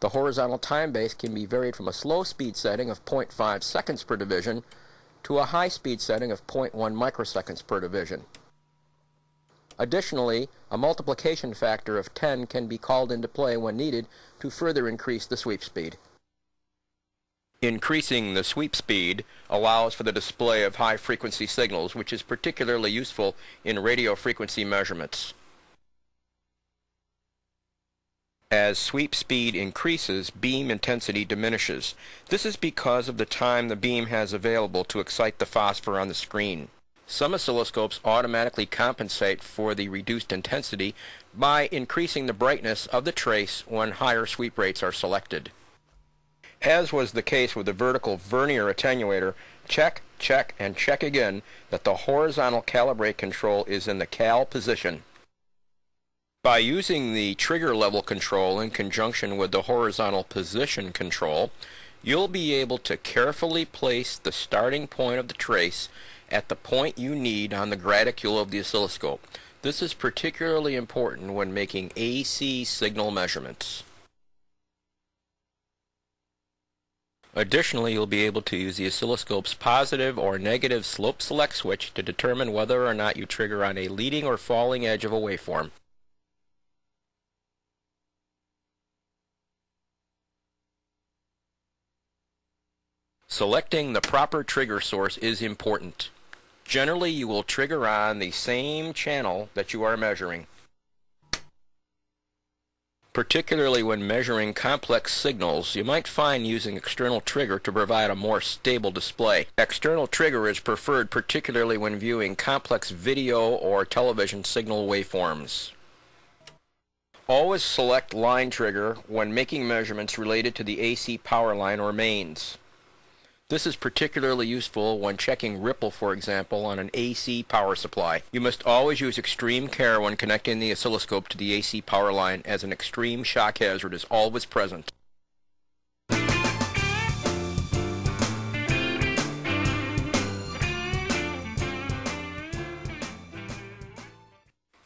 The horizontal time base can be varied from a slow speed setting of 0.5 seconds per division to a high speed setting of 0.1 microseconds per division. Additionally, a multiplication factor of 10 can be called into play when needed to further increase the sweep speed. Increasing the sweep speed allows for the display of high frequency signals, which is particularly useful in radio frequency measurements. As sweep speed increases, beam intensity diminishes. This is because of the time the beam has available to excite the phosphor on the screen. Some oscilloscopes automatically compensate for the reduced intensity by increasing the brightness of the trace when higher sweep rates are selected. As was the case with the vertical vernier attenuator, check, check, and check again that the horizontal calibrate control is in the cal position. By using the trigger level control in conjunction with the horizontal position control, you'll be able to carefully place the starting point of the trace at the point you need on the graticule of the oscilloscope. This is particularly important when making AC signal measurements. Additionally, you'll be able to use the oscilloscope's positive or negative slope select switch to determine whether or not you trigger on a leading or falling edge of a waveform. Selecting the proper trigger source is important. Generally, you will trigger on the same channel that you are measuring. Particularly when measuring complex signals, you might find using external trigger to provide a more stable display. External trigger is preferred particularly when viewing complex video or television signal waveforms. Always select line trigger when making measurements related to the AC power line or mains. This is particularly useful when checking ripple, for example, on an AC power supply. You must always use extreme care when connecting the oscilloscope to the AC power line as an extreme shock hazard is always present.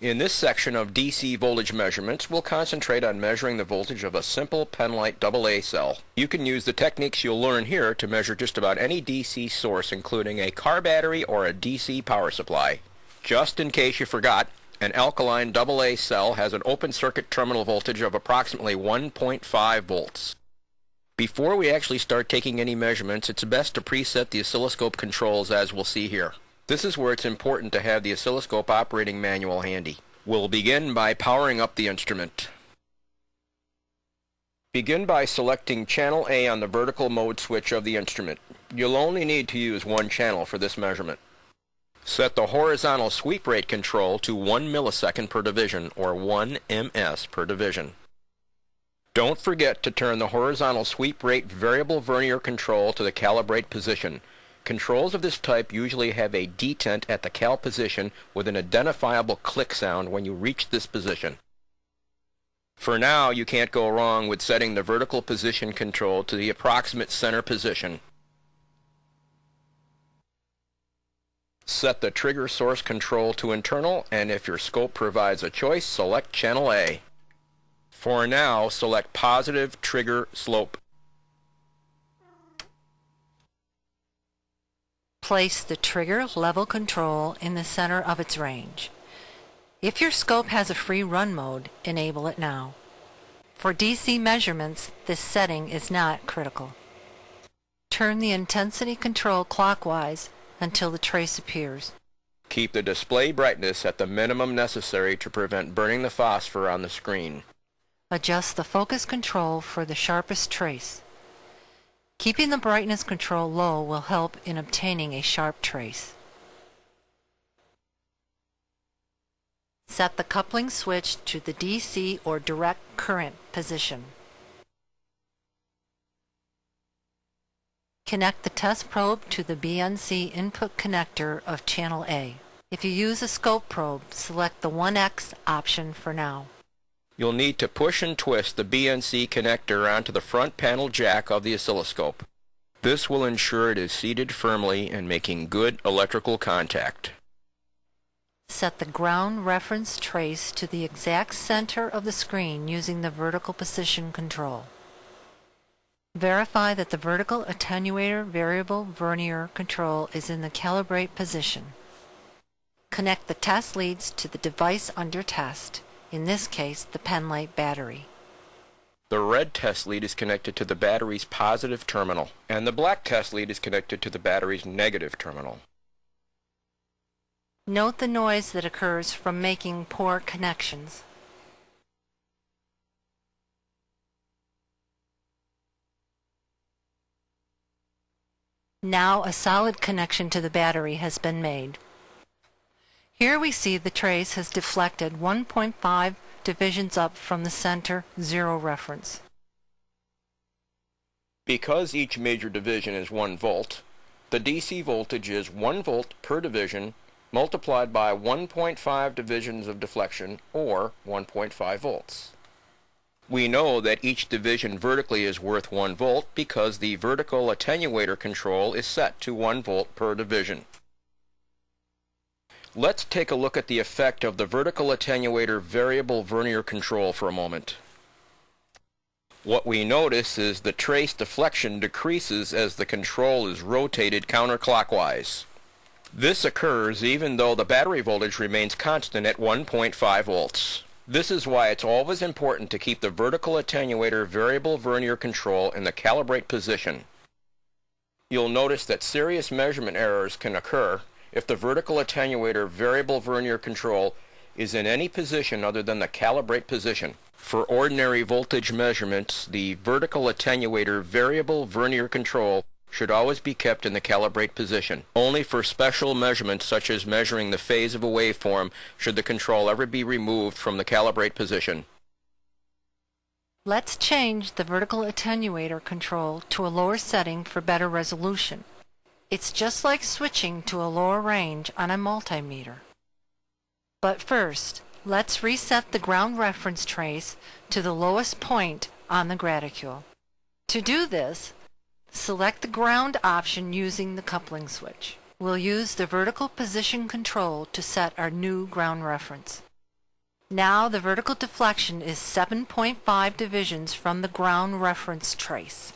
In this section of DC voltage measurements, we'll concentrate on measuring the voltage of a simple Penlight AA cell. You can use the techniques you'll learn here to measure just about any DC source, including a car battery or a DC power supply. Just in case you forgot, an alkaline AA cell has an open circuit terminal voltage of approximately 1.5 volts. Before we actually start taking any measurements, it's best to preset the oscilloscope controls as we'll see here. This is where it's important to have the oscilloscope operating manual handy. We'll begin by powering up the instrument. Begin by selecting channel A on the vertical mode switch of the instrument. You'll only need to use one channel for this measurement. Set the horizontal sweep rate control to 1 millisecond per division or 1 ms per division. Don't forget to turn the horizontal sweep rate variable vernier control to the calibrate position. Controls of this type usually have a detent at the cal position with an identifiable click sound when you reach this position. For now, you can't go wrong with setting the vertical position control to the approximate center position. Set the trigger source control to internal, and if your scope provides a choice, select channel A. For now, select positive trigger slope. Place the trigger level control in the center of its range. If your scope has a free run mode, enable it now. For DC measurements, this setting is not critical. Turn the intensity control clockwise until the trace appears. Keep the display brightness at the minimum necessary to prevent burning the phosphor on the screen. Adjust the focus control for the sharpest trace. Keeping the brightness control low will help in obtaining a sharp trace. Set the coupling switch to the DC or direct current position. Connect the test probe to the BNC input connector of channel A. If you use a scope probe, select the 1X option for now. You'll need to push and twist the BNC connector onto the front panel jack of the oscilloscope. This will ensure it is seated firmly and making good electrical contact. Set the ground reference trace to the exact center of the screen using the vertical position control. Verify that the vertical attenuator variable vernier control is in the calibrate position. Connect the test leads to the device under test, in this case the penlight battery. The red test lead is connected to the battery's positive terminal, and the black test lead is connected to the battery's negative terminal. Note the noise that occurs from making poor connections. Now a solid connection to the battery has been made. Here we see the trace has deflected 1.5 divisions up from the center zero reference. Because each major division is 1 volt, the DC voltage is 1 volt per division multiplied by 1.5 divisions of deflection, or 1.5 volts. We know that each division vertically is worth 1 volt because the vertical attenuator control is set to 1 volt per division. Let's take a look at the effect of the vertical attenuator variable vernier control for a moment. What we notice is the trace deflection decreases as the control is rotated counterclockwise. This occurs even though the battery voltage remains constant at 1.5 volts. This is why it's always important to keep the vertical attenuator variable vernier control in the calibrate position. You'll notice that serious measurement errors can occur if the vertical attenuator variable vernier control is in any position other than the calibrate position. For ordinary voltage measurements, the vertical attenuator variable vernier control should always be kept in the calibrate position. Only for special measurements such as measuring the phase of a waveform should the control ever be removed from the calibrate position. Let's change the vertical attenuator control to a lower setting for better resolution. It's just like switching to a lower range on a multimeter. But first, let's reset the ground reference trace to the lowest point on the graticule. To do this, Select the ground option using the coupling switch. We'll use the vertical position control to set our new ground reference. Now the vertical deflection is 7.5 divisions from the ground reference trace.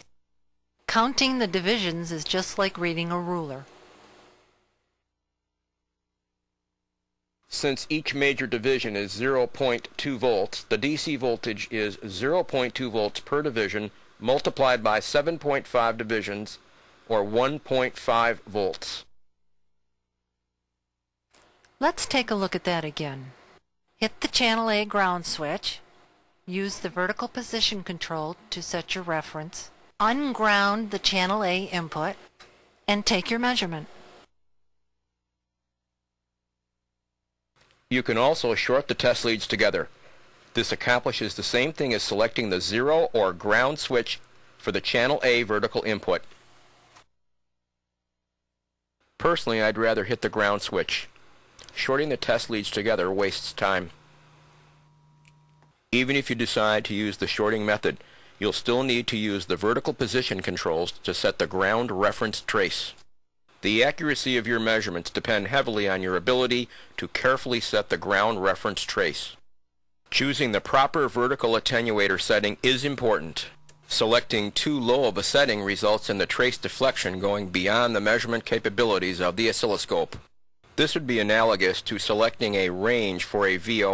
Counting the divisions is just like reading a ruler. Since each major division is 0.2 volts, the DC voltage is 0.2 volts per division multiplied by 7.5 divisions, or 1.5 volts. Let's take a look at that again. Hit the channel A ground switch, use the vertical position control to set your reference, unground the channel A input, and take your measurement. You can also short the test leads together. This accomplishes the same thing as selecting the zero or ground switch for the channel A vertical input. Personally, I'd rather hit the ground switch. Shorting the test leads together wastes time. Even if you decide to use the shorting method, you'll still need to use the vertical position controls to set the ground reference trace. The accuracy of your measurements depend heavily on your ability to carefully set the ground reference trace. Choosing the proper vertical attenuator setting is important. Selecting too low of a setting results in the trace deflection going beyond the measurement capabilities of the oscilloscope. This would be analogous to selecting a range for a VO